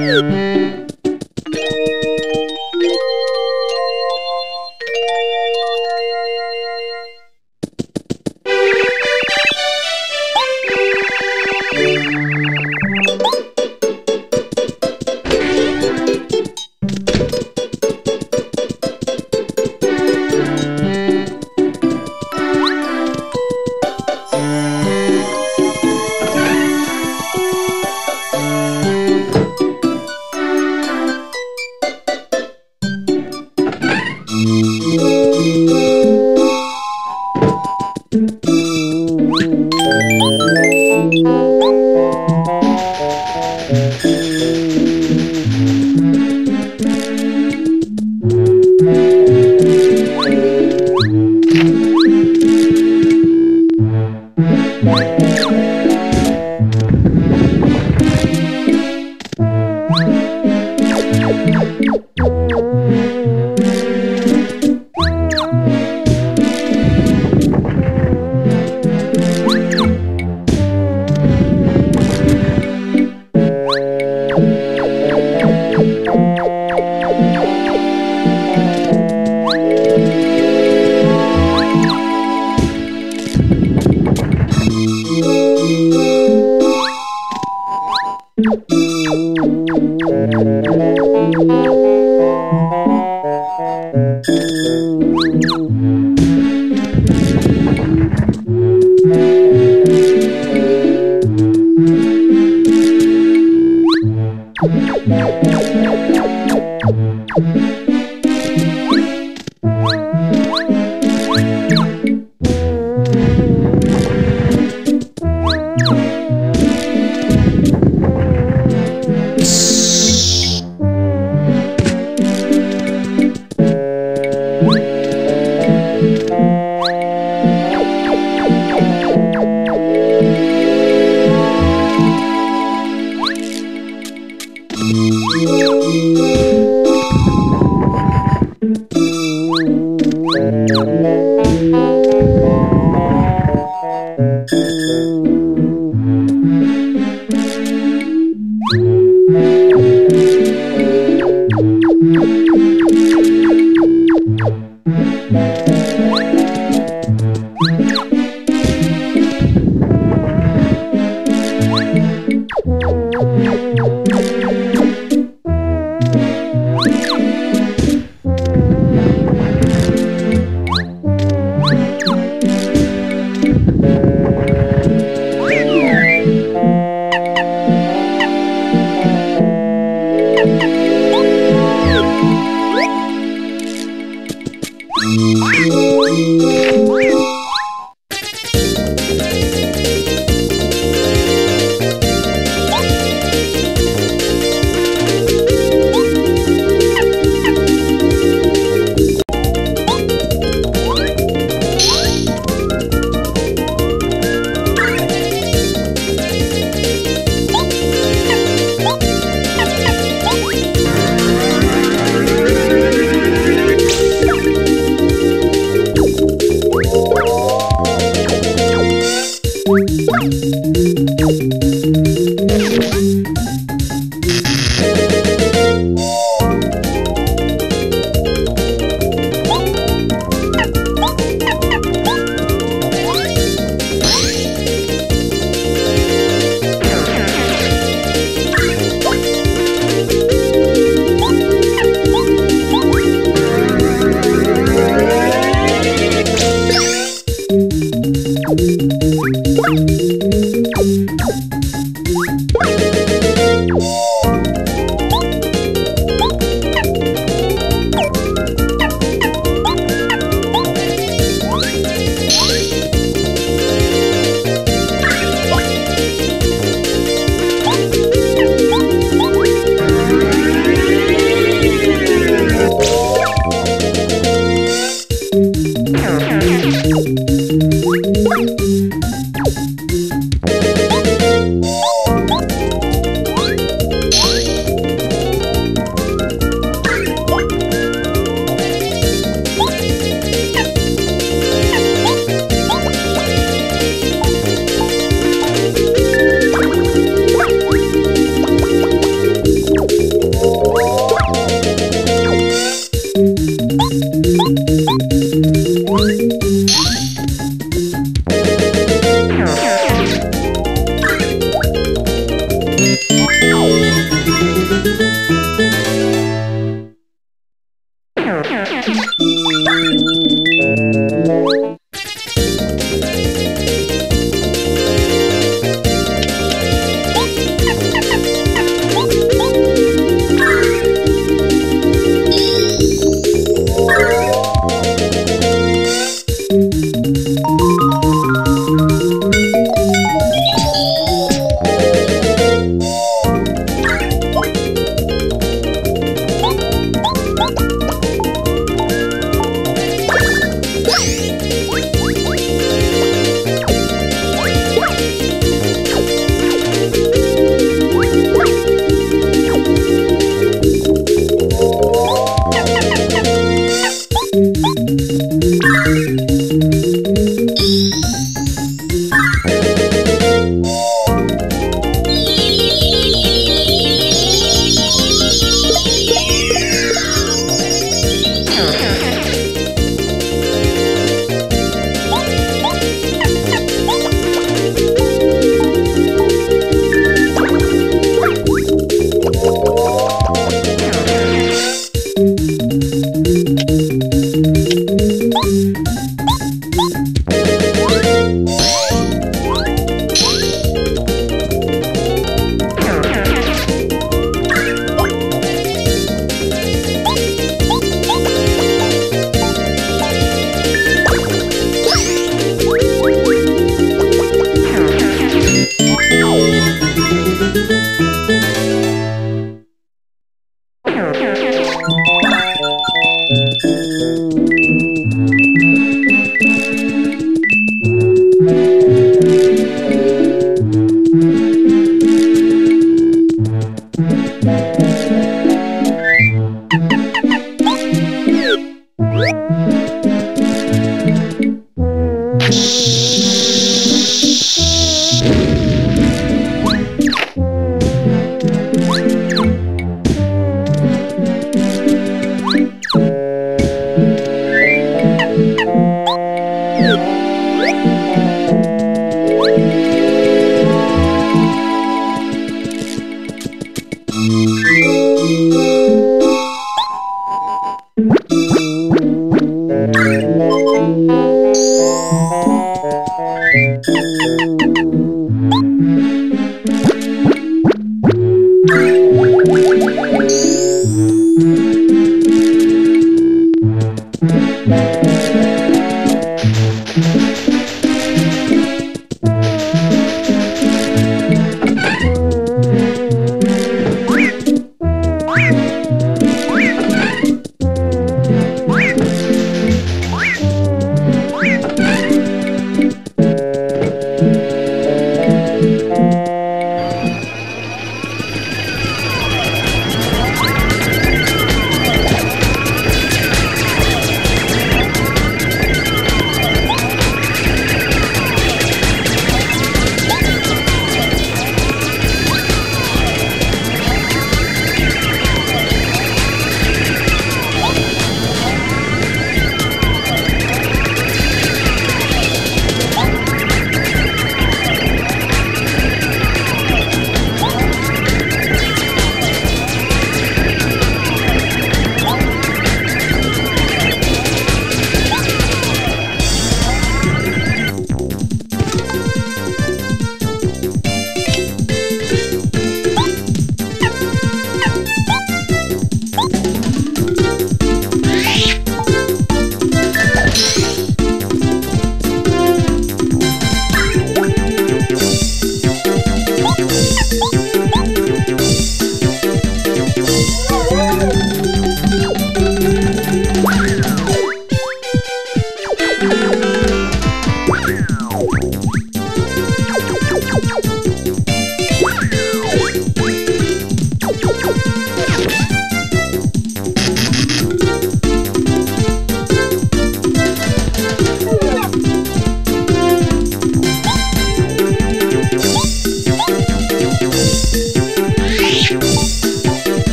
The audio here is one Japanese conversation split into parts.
Música Música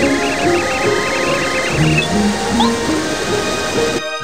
Thank you.